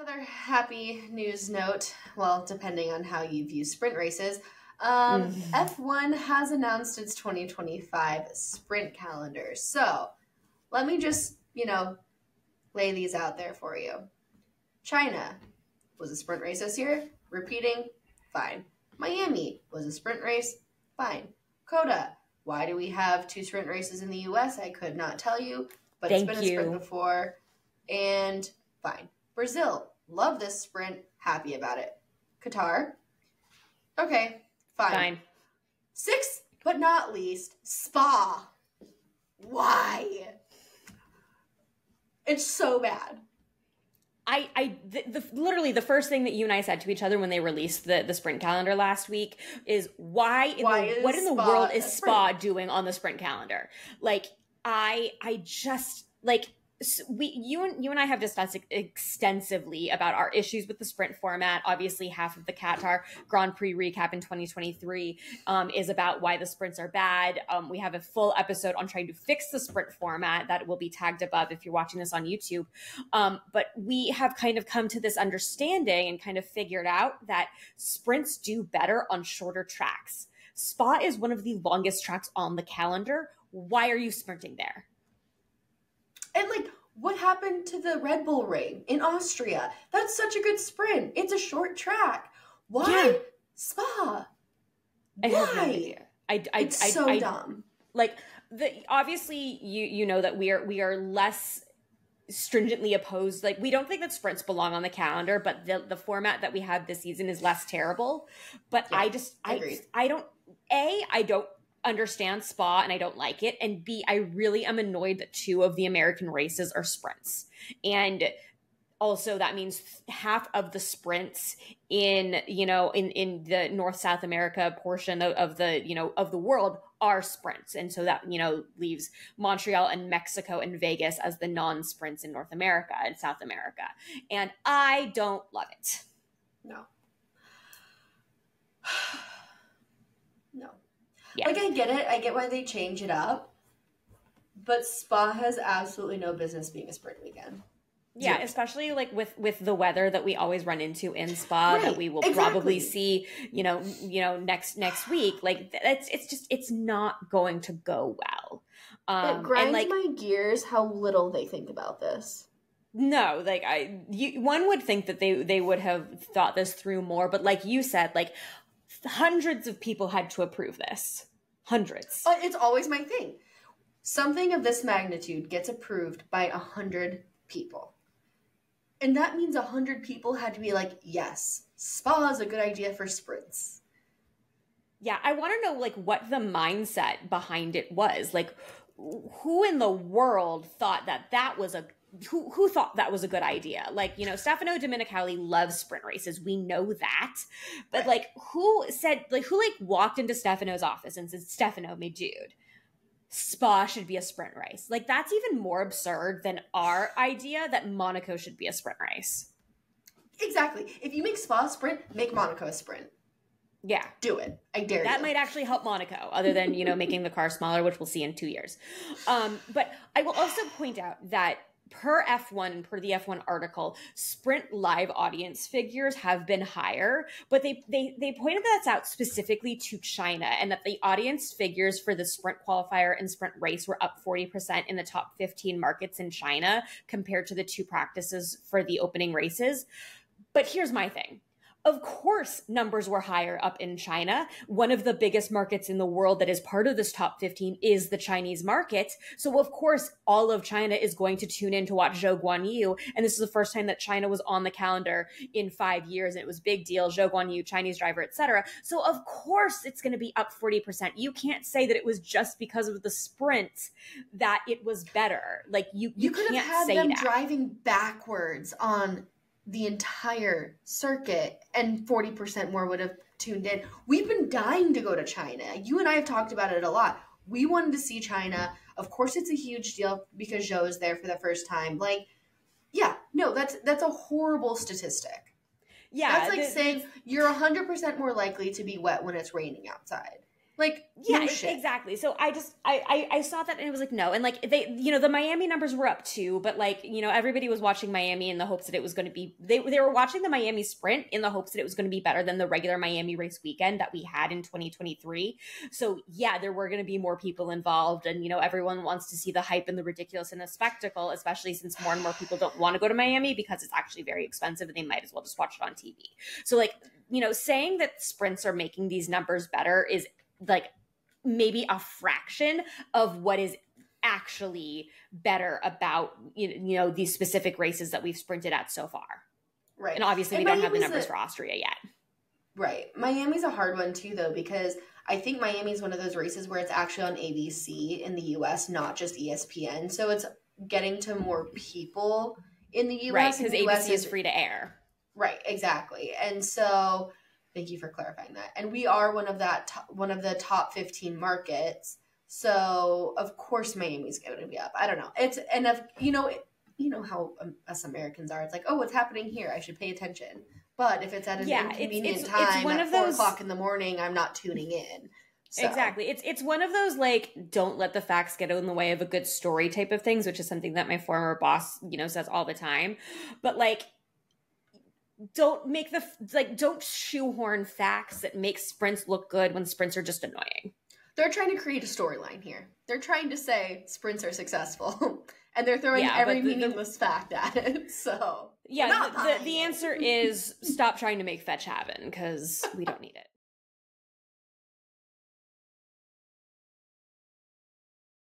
Another happy news note, well, depending on how you view sprint races, um, Mhm. F1 has announced its 2025 sprint calendar. So let me just, you know, lay these out there for you. China was a sprint race this year. Repeating, fine. Miami was a sprint race, fine. COTA, why do we have two sprint races in the US? I could not tell you, but Thank it's been a sprint before. And fine. Brazil, love this sprint, happy about it. Qatar, okay, fine. Fine. Sixth but not least, Spa. Why? It's so bad. I, I, the, the, literally the first thing that you and I said to each other when they released the, the sprint calendar last week is why, in Why the, is what in the world is Spa doing on the sprint calendar? Like, I, I just like s- we, you and you and I have discussed ex- extensively about our issues with the sprint format. Obviously, half of the Qatar Grand Prix recap in 2023 um, is about why the sprints are bad. Um, we have a full episode on trying to fix the sprint format that will be tagged above if you're watching this on YouTube. Um, but we have kind of come to this understanding and kind of figured out that sprints do better on shorter tracks. Spa is one of the longest tracks on the calendar. Why are you sprinting there? And like, what happened to the Red Bull Ring in Austria? That's such a good sprint. It's a short track. Why Yeah. Spa? I have no Why? idea. I, I, It's I, so I, dumb. like the obviously you you know that we are we are less stringently opposed like we don't think that sprints belong on the calendar but the the format that we have this season is less terrible but Yeah, i just i agreed. i don't a i don't understand spa and i don't like it and b i really am annoyed that two of the american races are sprints and also that means half of the sprints in you know in in the north south america portion of, of the you know of the world are sprints and so that you know leaves montreal and mexico and vegas as the non-sprints in north america and south america and i don't love it No. no. Yeah. Like, I get it. I get why they change it up. But Spa has absolutely no business being a spring weekend. yeah Zero. especially like with with the weather that we always run into in spa that we will exactly. probably see you know you know next next week like it's it's just it's not going to go well um it grinds and like my gears how little they think about this. No, like I, you, one would think that they they would have thought this through more, but like you said, like hundreds of people had to approve this, hundreds. But it's always my thing. Something of this magnitude gets approved by a hundred people. And that means a hundred people had to be like, yes, spa is a good idea for sprints. Yeah, I want to know like what the mindset behind it was. Like, who in the world thought that that was a who who thought that was a good idea? Like, you know, Stefano Domenicali loves sprint races. We know that. But Right. like who said like who like walked into Stefano's office and said, "Stefano, me dude, Spa should be a sprint race." Like that's even more absurd than our idea that Monaco should be a sprint race. Exactly. If you make spa a sprint, make Monaco a sprint. Yeah. Do it. I dare That you. might actually help Monaco, other than you know making the car smaller, which we'll see in two years. Um, but I will also point out that per F1 and per the F1 article, sprint live audience figures have been higher, but they they they pointed that out specifically to China and that the audience figures for the sprint qualifier and sprint race were up 40% in the top 15 markets in China compared to the two practices for the opening races. But here's my thing. Of course, numbers were higher up in China. One of the biggest markets in the world that is part of this top 15 is the Chinese market. So, of course, all of China is going to tune in to watch Zhou Guanyu. And this is the first time that China was on the calendar in five years. And it was big deal. Zhou Guanyu, Chinese driver, etc. So, of course, it's going to be up 40%. You can't say that it was just because of the sprint that it was better. Like, you, you, you could have had them that. driving backwards on the entire circuit and 40% more would have tuned in. We've been dying to go to China. You and I have talked about it a lot. We wanted to see China. Of course it's a huge deal because Zhou is there for the first time. Like yeah, no, that's that's a horrible statistic. yeah. that's like the- saying you're 100% more likely to be wet when it's raining outside. Like, yeah, no shit. exactly. So I just I, I I saw that and it was like no, and like they you know the Miami numbers were up too, but like you know everybody was watching Miami in the hopes that it was going to be they they were watching the Miami Sprint in the hopes that it was going to be better than the regular Miami race weekend that we had in 2023. So yeah, there were going to be more people involved, and you know everyone wants to see the hype and the ridiculous and the spectacle, especially since more and more people don't want to go to Miami because it's actually very expensive and they might as well just watch it on TV. So like you know saying that sprints are making these numbers better is like maybe a fraction of what is actually better about you know these specific races that we've sprinted at so far. Right. And obviously And we don't have the numbers a- for Austria yet. Right. Miami's a hard one too, though, because I think Miami's one of those races where it's actually on ABC in the US, not just ESPN. So it's getting to more people in the US. Right, because the US ABC is free to air. Right, exactly. And so thank you for clarifying that. And we are one of that one of the top 15 markets. So of course Miami's going to be up. I don't know. It's and if you know you know how um, us Americans are. It's like, oh, what's happening here? I should pay attention. But if it's at an Yeah, it's- inconvenient it's- time it's one at of four those- o'clock in the morning, I'm not tuning in. So, Exactly. It's it's one of those like don't let the facts get in the way of a good story type of things, which is something that my former boss, you know, says all the time. But like don't make the like don't shoehorn facts that make sprints look good when sprints are just annoying. They're trying to create a storyline here. They're trying to say sprints are successful, and they're throwing Yeah, every the- the- meaningless fact at it. So Yeah, the, the, the answer is stop trying to make fetch happen because we don't need it.